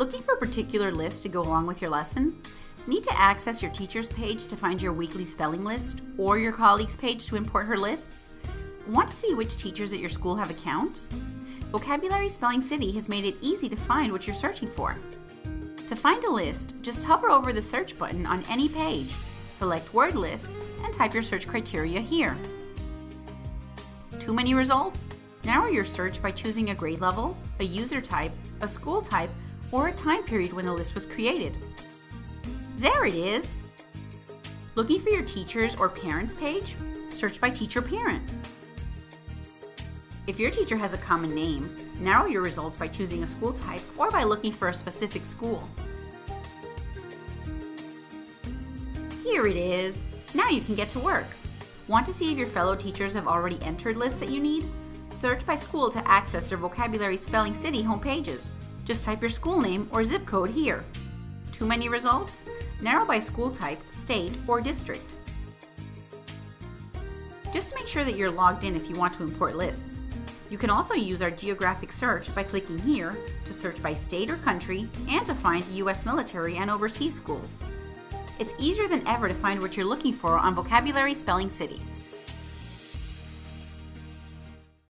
Looking for a particular list to go along with your lesson? Need to access your teacher's page to find your weekly spelling list or your colleague's page to import her lists? Want to see which teachers at your school have accounts? Vocabulary Spelling City has made it easy to find what you're searching for. To find a list, just hover over the search button on any page, select word lists, and type your search criteria here. Too many results? Narrow your search by choosing a grade level, a user type, a school type, or a time period when the list was created. There it is! Looking for your teacher's or parents page? Search by teacher parent. If your teacher has a common name, narrow your results by choosing a school type or by looking for a specific school. Here it is! Now you can get to work. Want to see if your fellow teachers have already entered lists that you need? Search by school to access their Vocabulary Spelling City homepages. Just type your school name or zip code here. Too many results? Narrow by school type, state, or district. Just to make sure that you're logged in if you want to import lists. You can also use our geographic search by clicking here to search by state or country and to find U.S. military and overseas schools. It's easier than ever to find what you're looking for on Vocabulary Spelling City.